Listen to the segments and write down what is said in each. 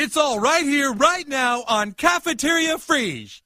It's all right here, right now on Cafeteria Frige.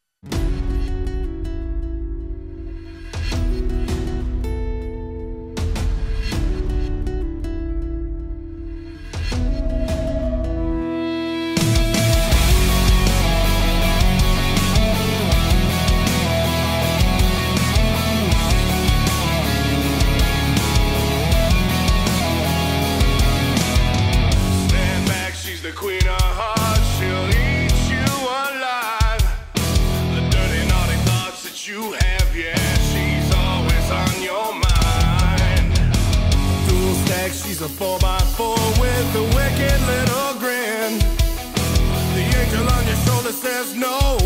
He's a 4x4 with a wicked little grin. The angel on your shoulder says no,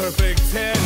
perfect 10.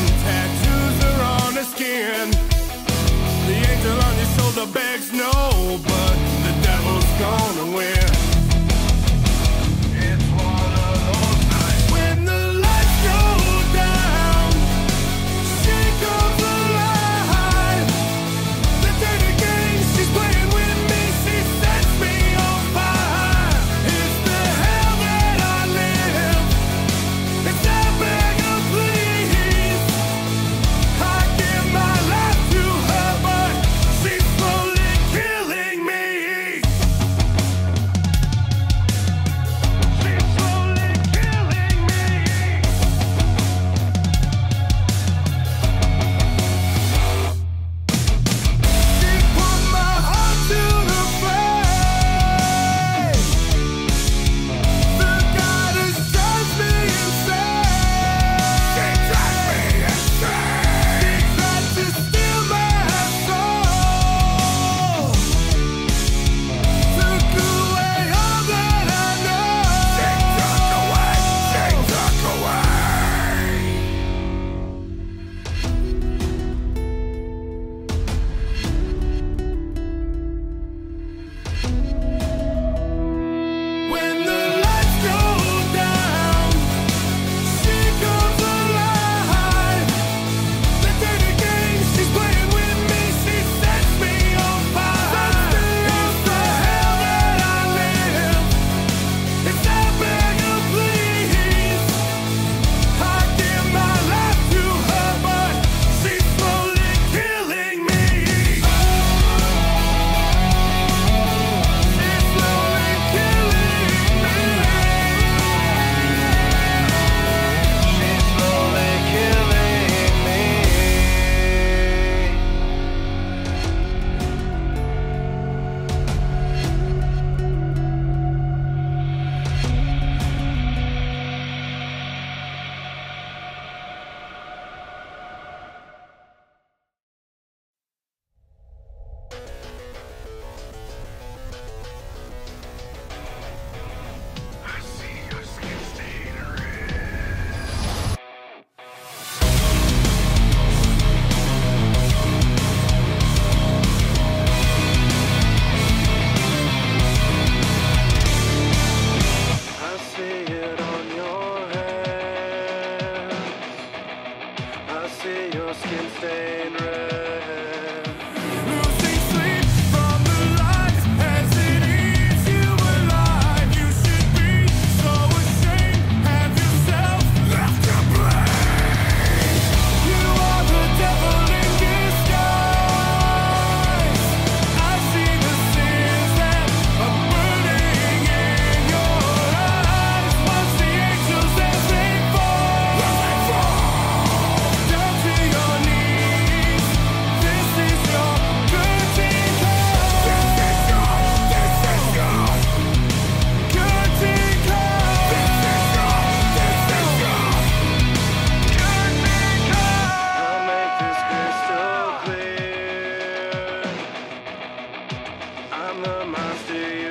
I'm the monster.